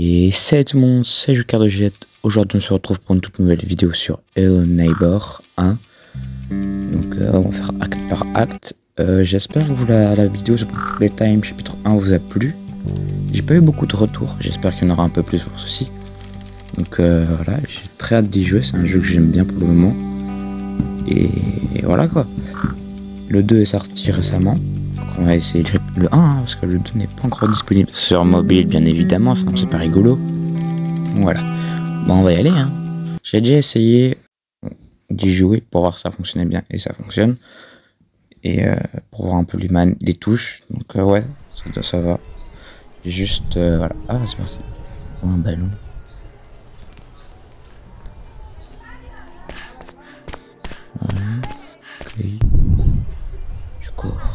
Et salut tout le monde, c'est Jucar de Jet. Aujourd'hui, on se retrouve pour une toute nouvelle vidéo sur Hello Neighbor 1. Donc, euh, on va faire acte par acte. Euh, j'espère que vous, la, la vidéo sur Playtime chapitre 1 vous a plu. J'ai pas eu beaucoup de retours, j'espère qu'il y en aura un peu plus pour ceci. Donc euh, voilà, j'ai très hâte d'y jouer, c'est un jeu que j'aime bien pour le moment. Et, voilà quoi. Le 2 est sorti récemment. On va essayer le 1 hein, parce que le 2 n'est pas encore disponible sur mobile bien évidemment, sinon c'est pas rigolo. Voilà. Bon on va y aller hein. J'ai déjà essayé d'y jouer pour voir si ça fonctionnait bien et ça fonctionne. Et euh, pour voir un peu les, man les touches. Donc euh, ouais, ça, ça va. Juste euh, voilà. Ah c'est parti. Oh, un ballon. Ok. Je cours.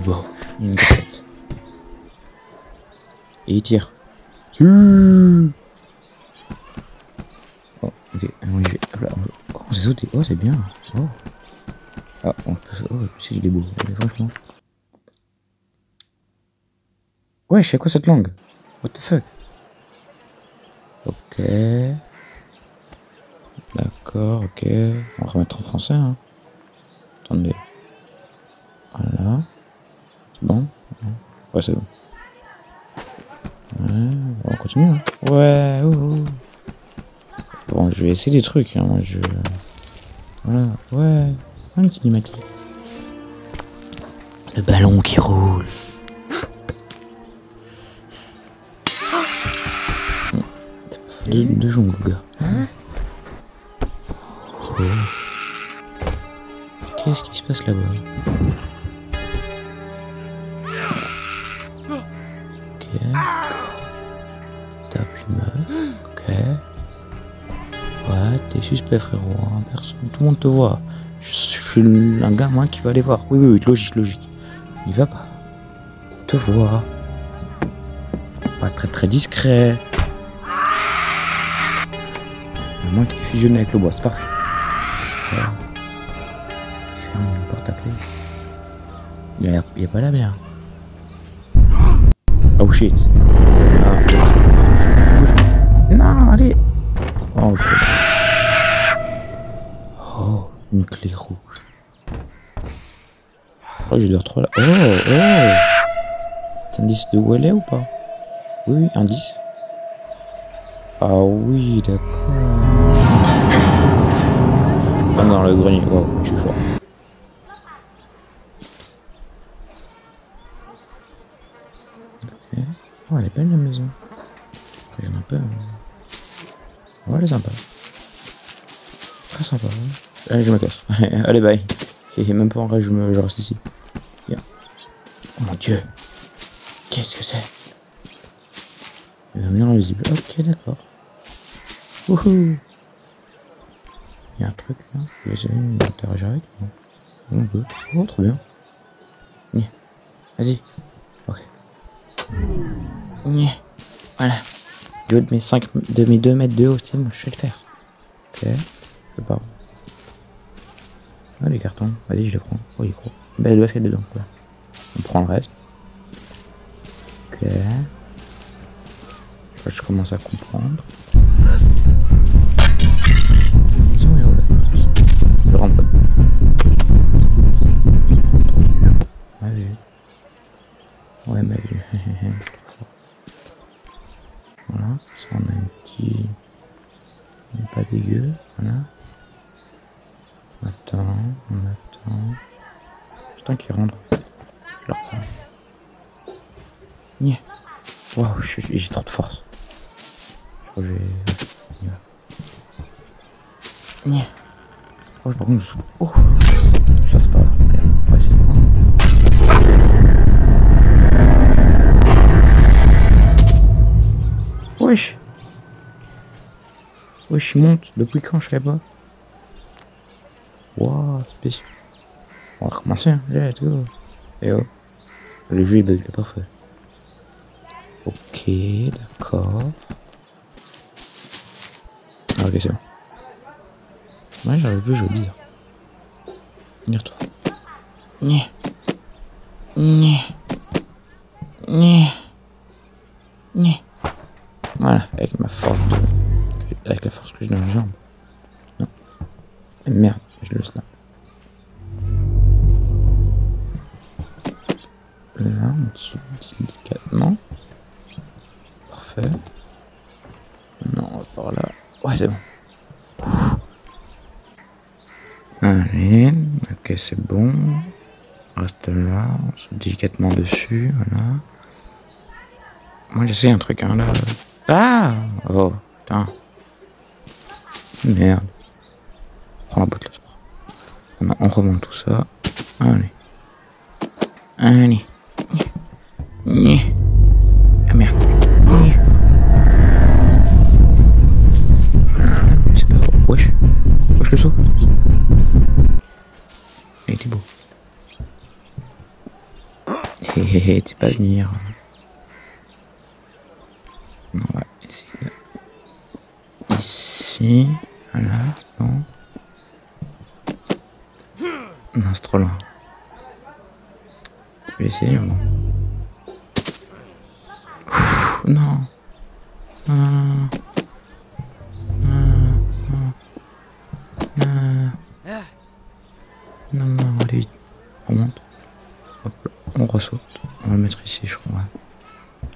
Beau. Une. Et il tire. Oh, ok. On y va. Oh, on s'est sauté. Oh, c'est bien. Oh. Ah, on peut... Oh, c'est il est beau. Franchement. Ouais, c'est quoi cette langue? What the fuck? Ok. D'accord, ok. On va remettre en français. Hein. Attendez. Voilà. Bon Ouais, c'est bon. Ouais, on continue. Hein. Ouais, ouh, ouh. Bon, je vais essayer des trucs. Hein. Moi, je... Voilà, ouais. Un cinématique. Le ballon qui roule. Deux, deux jongles, gars. Hein? Oh. Qu'est-ce qui se passe là-bas? T'es suspect, frérot. Hein. Personne, tout le monde te voit. Je suis un moi, qui va aller voir. Oui, oui, oui, logique, logique. Il va pas. Il te voit. Pas très, très discret. À moins qu'il fusionne avec le bois, c'est parfait. Ferme une porte à clé. Il n'y a, pas la mer. Oh shit. Ah. Non, allez. Oh. Une clé rouge. Oh, j'ai deux retrouver là. Oh, oh. Indice de où elle est ou pas? Oui, oui, indice. Ah oui, d'accord. Ah non, le grenier. Wow, je suis fort. Ok. Oh, elle est belle la maison. Regarde un peu. hein. Ouais, elle est sympa. Très sympa. hein. Allez, je me. Allez, bye. Et même pas en rage, je, me, je reste ici. Oh mon dieu. Qu'est-ce que c'est? Le mur invisible. Ok, d'accord. Wouhou Il y a un truc là. Je vais essayer d'interagir avec. Non. On peut. Oh, trop bien. Vas-y. Ok. Voilà. Du haut de mes 5, de mes 2 mètres de haut, c'est bon, je vais le faire. Ok. C'est pas. Ah, les cartons. Vas-y, je les prends. Oh, il croit. Ben, elle doit faire dedans, quoi. On prend le reste. Ok. Je commence à comprendre. Je rentre pas. Ma vue. Ouais, ma vue. voilà. Ça, on a un petit. Pas dégueu. Voilà. On attend, on attend. J'attends qu'il rentre. Je le reprends. Nya. Waouh, j'ai trop de force. Je crois que je vais. Oh. Oh, ça c'est pas grave. Allez, on. Wesh. Wesh, il monte. Depuis quand je sais pas? Spécial. On va recommencer, hein. Let's go. Et oh. Le jeu est bug, c'est parfait. Ok, d'accord. Ah, ok, c'est bon. Ouais, j'aurais pu jouer bizarre. Venir toi. Nya. dessous c'est bon. Allez, ok, c'est bon. Reste là, on saute délicatement dessus, voilà. Moi j'essaie un truc, hein, là. Ah Oh, putain. Merde. Prends la boîte là. On, on remonte tout ça. Allez. Allez. Ah merde. C'est pas trop. Wesh. Wesh le saut. Il était beau. Hé hé hé, tu pas venir. On va essayer. Ici. Voilà, c'est bon. Non, c'est trop loin. Je vais essayer, bon. Non, non, non, Non, non, allez vite. On monte. Hop là, on ressaute. On va le mettre ici, je crois.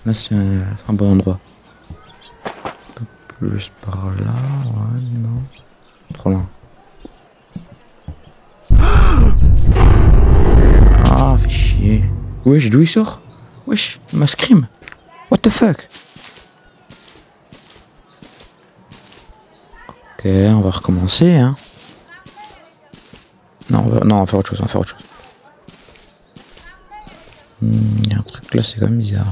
Là, c'est un, bon endroit. Un peu plus par là, ouais, non. Trop loin. Ah, fais chier. Wesh, d'où il sort? Wesh, ma scream. What the fuck? Ok, on va recommencer, hein. Non, on va, faire autre chose, on va faire autre chose. Hmm, Il y a un truc là, c'est quand même bizarre.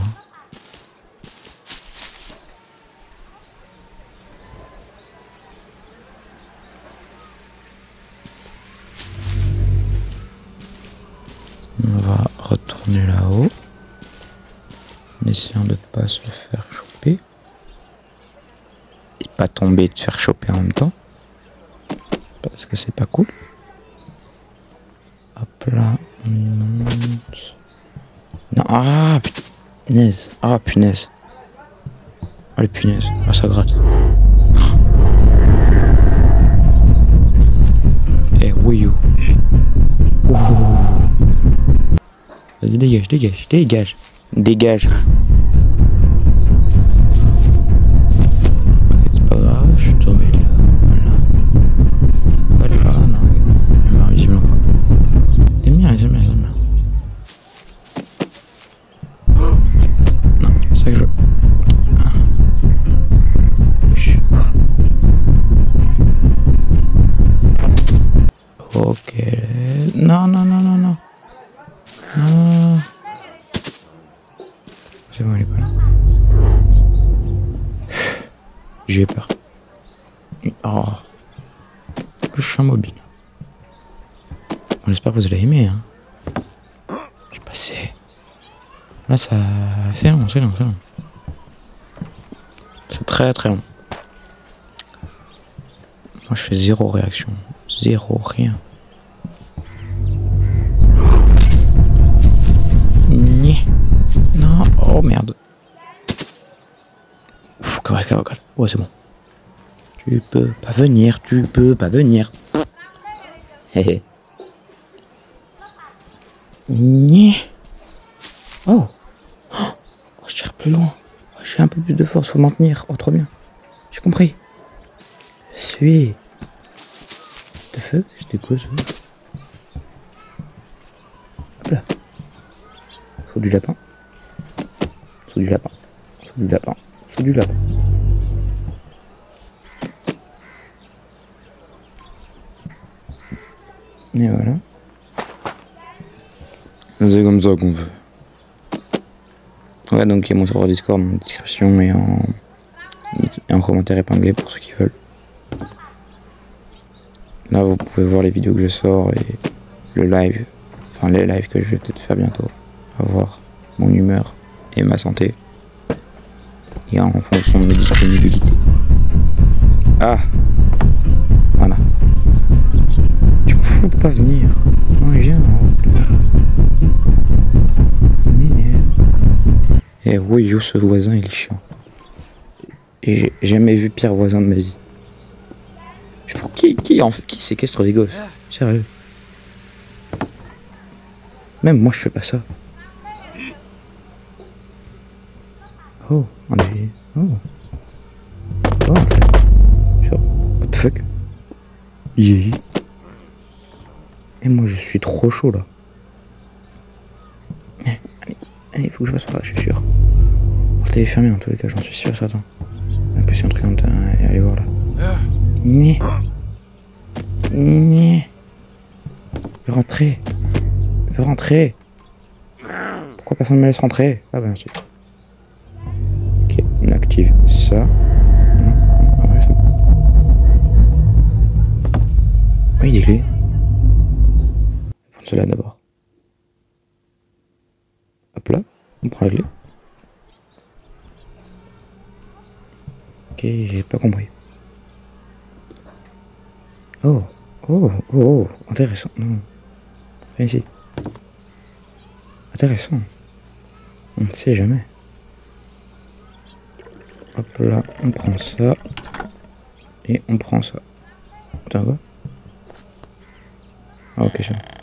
On va retourner là-haut. En essayant de ne pas se faire choper. Et pas tomber et te faire choper en même temps. Parce que c'est pas cool. Punaise. Ah punaise. Ah les punaises. Ah ça gratte. Eh, oui. Vas-y, dégage, dégage, dégage. Dégage. J'ai eu peur. Oh. Suis un mobile. Bon, J'espère que vous allez aimer. Hein. J'ai passé. Là, ça. C'est long, c'est long, c'est long. C'est très très long. Moi, je fais zéro réaction. Zéro, rien. Non, oh merde. Ouais, c'est bon. Tu peux pas venir, tu peux pas venir. Oh. Oh, je tire plus loin. J'ai un peu plus de force, faut maintenir. Oh, trop bien. J'ai compris. Suis. De feu C'était quoi ça là. Du lapin. Saut du lapin. Saut du lapin. Saut du lapin. Et voilà. C'est comme ça qu'on veut. Ouais, donc il y a mon serveur Discord en description et en, et en commentaire épinglé pour ceux qui veulent. Là, vous pouvez voir les vidéos que je sors et le live, enfin les lives que je vais peut-être faire bientôt. À voir mon humeur et ma santé. Et en fonction de mes disponibilités. Ah Pas venir. Non, il vient. M'énerve. Eh oui, ce voisin, il est chiant. Et J'ai jamais vu pire voisin de ma vie. Pour qui, qui, en fait, qui séquestre des gosses? Sérieux. Même moi, je fais pas ça. Oh, on est. Oh. Oh, ok. Sure. What the fuck? Yeah. Et moi, je suis trop chaud là. Eh, Allez, allez, faut que je passe par là, je suis sûr. Porte est fermée en tous les cas, j'en suis sûr, certain. En plus, il un truc dans le Allez voir là. Né. Né. Veux rentrer. Veux rentrer. Pourquoi personne ne me laisse rentrer? Ah bah merci. Ok, on active ça. Non, non, ah ouais, c'est bon. Oui, des clés. Celle-là d'abord. Hop là, on prend la clé. Ok, j'ai pas compris. Oh, oh, oh, oh, intéressant. Non. Viens ici. Intéressant. On ne sait jamais. Hop là, on prend ça. Et on prend ça. Attends, quoi? Ah, ok, on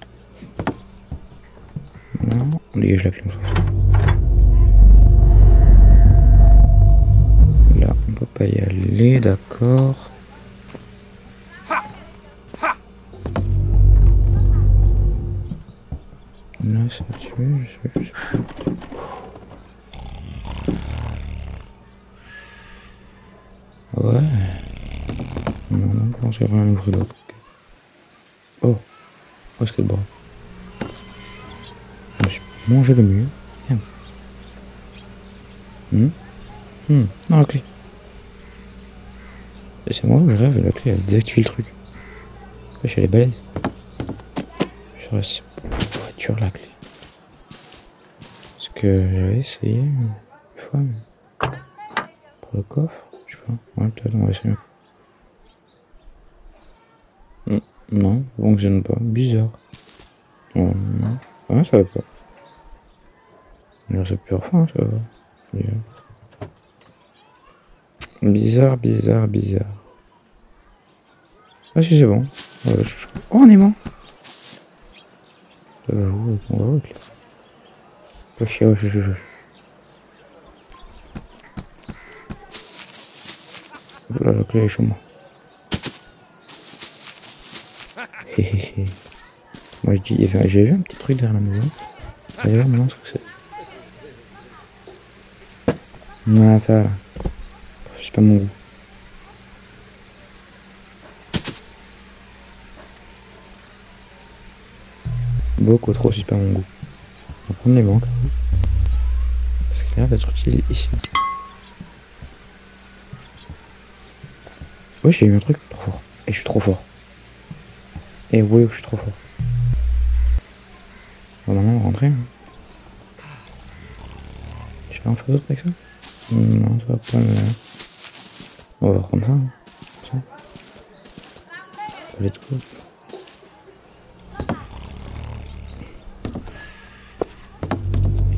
dégage la on fout. Là, on peut pas y aller, d'accord. Là, ça a tué, je sais, pas. Ouais. Non, non, je pense qu'il y a rien ouvert. Oh. Où est-ce que le bras Mangé le mur. Tiens. Hum Hum, non, la clé. C'est moi où je rêve, la clé, elle désactive le truc. Je suis allé balèze. Je reste pour voiture, la clé. Parce que j'avais essayé une fois, mais... Pour le coffre, je sais pas. Ouais, peut-être, on va essayer. Hmm, Non, fonctionne pas. Bizarre. Oh, non. Ouais, ça va pas. C'est plus ça va. Bizarre. Bizarre, bizarre. Ah si c'est bon. Je- je- Oh wesh, wesh, wesh. Hop Là, clé est chez moi. Hé. Moi je dis, j'avais vu un petit truc derrière la maison. Que c'est? Ah ça là. C'est pas mon goût. Beaucoup trop, c'est pas mon goût. On va prendre les banques. Parce qu'il a l'air d'être utile ici. Oui, j'ai eu un truc trop fort. Et je suis trop fort. Et oui, je suis trop fort. On va maintenant rentrer. Hein. Je vais en faire d'autres avec ça Non, ça va pas me... On va reprendre ça. Ça. Va être cool.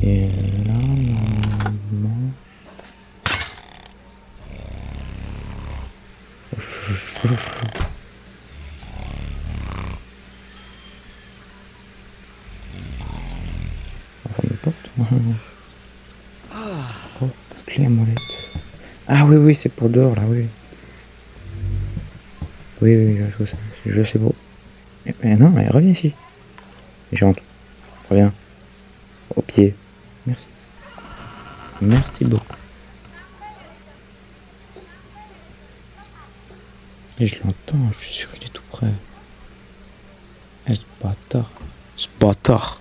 Et là, normalement... Je- je- je- je- je- On ferme les portes. Oh, Ah oui, oui, c'est pour dehors, là, oui. Oui, oui, je sais, je sais beau. Mais, non, mais reviens ici. J'entre. Reviens. Au pied. Merci. Merci beaucoup. Et je l'entends, je suis sûr qu'il est tout près. Eh, ce bâtard. Ce bâtard.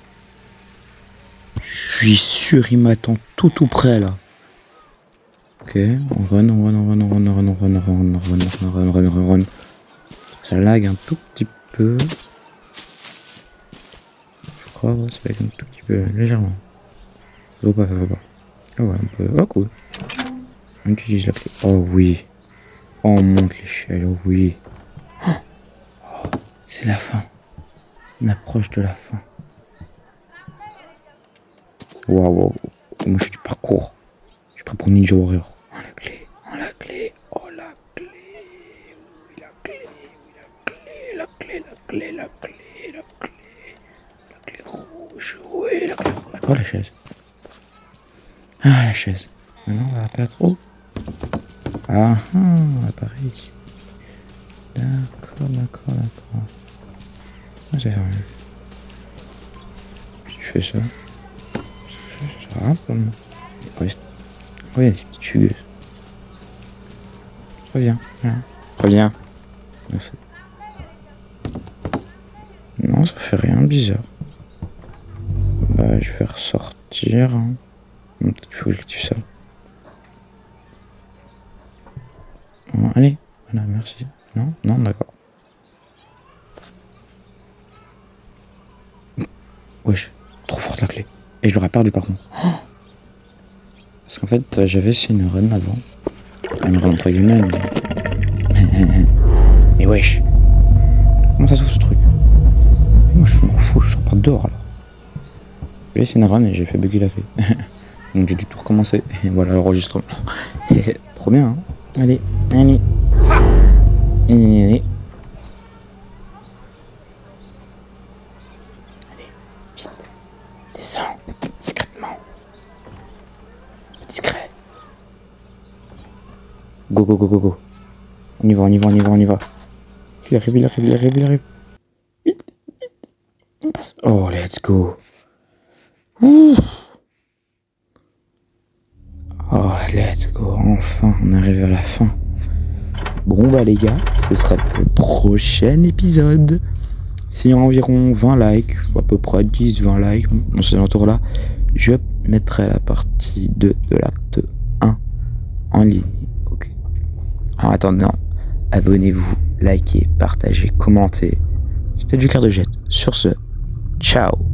Je suis sûr, il m'attend tout tout près là. Ok, on run, on run, on run, on run, on run, on run, on run, on run, on run, on run, on run. Ça lag un tout petit peu. Je crois, ça lag un tout petit peu, légèrement. Ça pas, ça pas. Ah ouais, un peu. Oh cool. On utilise la clé. Oh oui. Oh, on monte l'échelle, oh oui. Oh, Oh, c'est la fin. On approche de la fin. Waouh, waouh. Moi je suis du parcours. Je suis prêt pour Ninja Warrior. Oh la clé, oh la clé, oh la clé. Oui, la clé, oui, la clé, la clé, la clé, la clé, la clé. La clé rouge, oui, la clé rouge. Oh la chaise. Ah la chaise. Maintenant, on va perdre. Oh Ah, ah, ici. D'accord, d'accord, d'accord. Ah, j'ai rien. Je fais ça, ça va pour moi. Reviens, fugueuse. Reviens, reviens. Reviens. Merci. Non, ça fait rien de bizarre. Bah, je vais ressortir. Hein. Peut-être qu'il faut que j'active ça. Bon, allez, voilà, merci. Non Non, d'accord. Wesh, trop forte la clé. Et je l'aurais perdu par contre. Parce qu'en fait, j'avais essayé une run avant. Une run entre guillemets, mais. mais wesh. Comment ça s'ouvre ce truc? Moi je m'en fous, je repars dehors alors. J'ai essayé une run et j'ai fait bugger la clé. Donc j'ai dû tout recommencer. Et voilà l'enregistrement. Trop bien, hein allez. Allez, allez. Allez, vite. Descends, discrètement. Discret. Go, go, go, go, go. On y va, on y va, on y va, on y va. Il arrive, il arrive, il arrive, il arrive. Vite, vite. On passe. Oh, let's go. Oh, let's go. Enfin, on arrive à la fin. Bon, bah, les gars, ce sera le prochain épisode. S'il y a environ 20 likes, à peu près 10-20 likes, dans ces entours-là, je mettrai la partie 2 de l'acte 1 en ligne. En attendant, abonnez-vous, likez, partagez, commentez. C'était du quart de jet. Sur ce, ciao